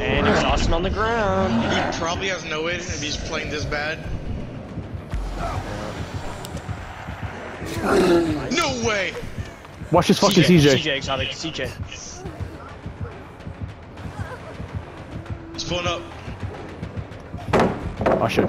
And he's exhaustion on the ground. He probably has no it if he's playing this bad. No way! Watch this fucking CJ. CJ, exotic, CJ. He's pulling up. Oh shit.